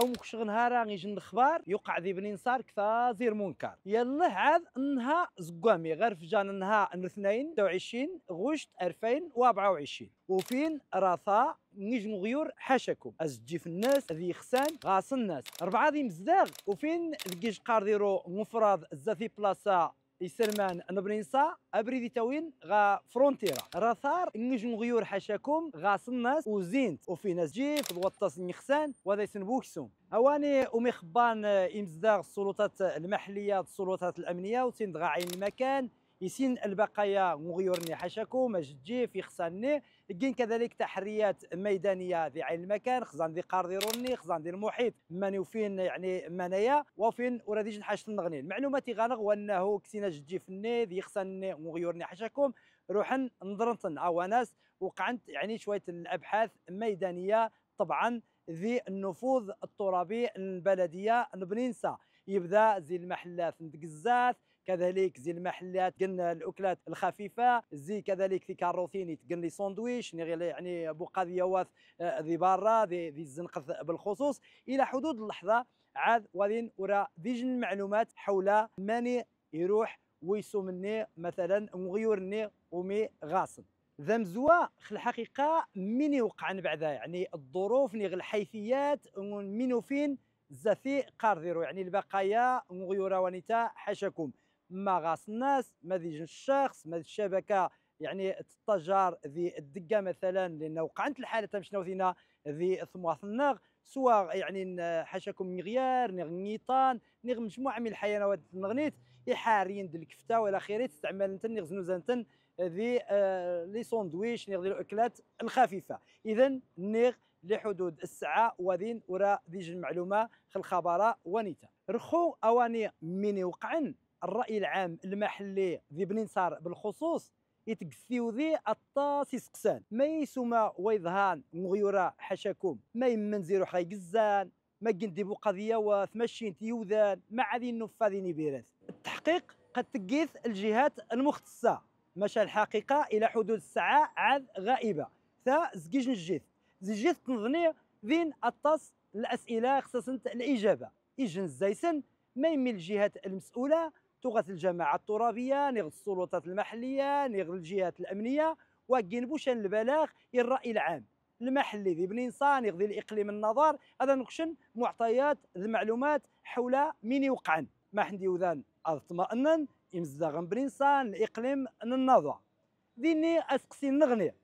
أو مكشغ نهارا غيجي الاخبار يوقع ذي بنين صار كثا زير منكر. يلا عاد إنها زقامي غير في جان إنها الاثنين 26 غشت 2024 وفين راثا؟ نيج غيور حاشاكم ازجي في الناس ذي خسان غاص الناس. اربعه ذي مزداغ وفين ذكيج قارديرو مفرد زاثي بلاصة يسلمان نبرينسا ابريدي تاوين غا فرونتيرا. راثار نيج غيور حاشاكم غاص الناس وزينت. وفي ناس جيف الوطاس نيخسان وهذا يسنبوكسون اواني أمي خبان إمزداغ السلطات المحلية السلطات الأمنية وتين عين المكان. يسين البقايا مغيورني حاشاكم جي في خصاني. كاين كذلك تحريات ميدانية في عين المكان خزان ذي قارديروني خزان ذي المحيط ماني وفين يعني منايا وفين وراديج نحاش النغني المعلومات غانغ وانه كسينا جدي فني ذي خصاني مغيورني حاشاكم روحا نظرنتن أو ناس وقعنت يعني شوية الأبحاث ميدانية. طبعا ذي النفوذ الترابي البلدية نبنينسا يبدأ زي المحلات ندقزات كذلك زي المحلات قلنا الأكلات الخفيفة زي كذلك في كاروثيني تقن لي ساندويش يعني بقاذيوات آه، ذي برا ذي الزنقة بالخصوص. إلى حدود اللحظة عاد وذين ورا ديجن المعلومات حول ماني يروح ويسو مني مثلا مغيورني ومي غاصن. ذا مزوا الحقيقة من يوقع بعدا يعني الظروف نيغ الحيثيات من فين؟ زثي قارديرو يعني البقايا مغيورة ونتا حاشاكم. ما غاس الناس ما ذي الشخص ما الشبكه يعني التجار ذي الدقة مثلا لأن وقعت الحالة تمشنا فينا ذي ثمواث النغ سواء يعني حاشاكم مغيار نغ نيطان نغ مجموعة من الحيوانات نغنيت يحارين ديال الكفتة والى آخره تستعمل أنت نغ زنوزانتن ذي آه لي سوندويش نغ الأكلات الخفيفة. اذا نغ لحدود الساعة وذين ورا ديج المعلومه خل الخبراء ونيتا. رخو أواني من وقعن؟ الرأي العام المحلي ذي بنين صار بالخصوص يتقسيو ذي الطاس يسقسان. ما يسوما ويظهان مغيورا حاشاكم ما يمن زيرو حي قزان ما قندي قضية وثمشين تيوذان ما عادي النفاذي نبيرات. التحقيق قد تقيث الجهات المختصة. مشى الحقيقة إلى حدود الساعة عاد غائبة. ثا زكيج نجيث. زجيث تنظني ذين الطاس الأسئلة خصوصا الإجابة. إجن الزيسن ما يمي الجهات المسؤولة تغث الجماعة الترابية نغ السلطات المحلية نغ الجهات الأمنية وكين بوشان البلاغ الرأي العام. المحلي ذي بنين صان ذي الإقليم النظر هذا نقشن معطيات المعلومات حول مين يوقعن ما حندي وذان أطمئنن يمزدغن بنين صان الإقليم النظر ذيني أسقسي نغني.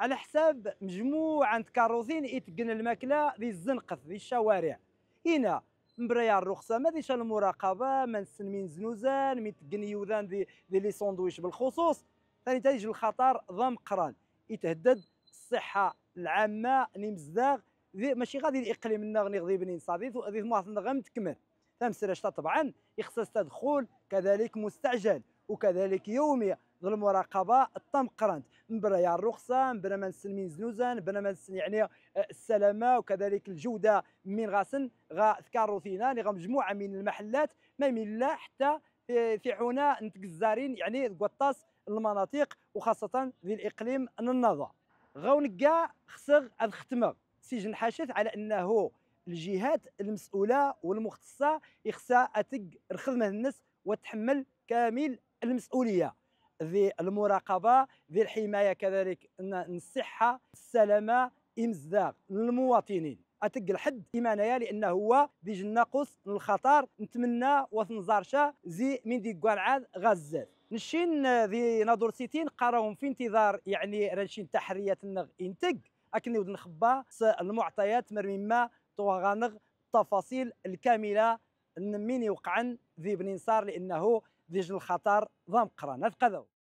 على حساب مجموعة كاروثين يتقن الماكلة ذي الزنقة ذي الشوارع. هنا مبريا الرخصة ما ديش المراقبة ما نسلمين زنوزان مي تقني يوذان دي, دي لي سوندويش بالخصوص. ثاني تيجي الخطر ضم قران يتهدد الصحة العامة نمزداغ ماشي غادي الاقليم النغني غادي بنين صاديت وغادي مواطن غير متكمل. ثم سرشتا طبعا يخصص تدخل كذلك مستعجل وكذلك يومي. ذو المراقبه الطم قرنت. مبرا الرخصة مبرا من سلمين زنوزان مبرا من يعني آه، السلامة وكذلك الجودة من غاسن غا ثكاروثينا غا مجموعة من المحلات ما من لا حتى في حونا نتقزارين يعني قطاس المناطق وخاصة ذي الإقليم النظا. غاونكا خسر الختمة. سجن حاشث على أنه الجهات المسؤولة والمختصة يخصها أتق الخدمة الناس وتحمل كامل المسؤولية. ذي المراقبة ذي الحماية كذلك الصحة السلامه امزاغ للمواطنين. أتق الحد إيمانيا لأنه هو ديج الناقص الخطر نتمنى وثنزارشا زي من دي عاد غزال. نشين ذي نادور سيتين قراهم في انتظار يعني رانشين تحريات النغ انتق أكن ود نخبى المعطيات مرميما توغانغ التفاصيل الكاملة من يوقعن ذي بنين صار لأنه ديج الخطر ضم قران هذا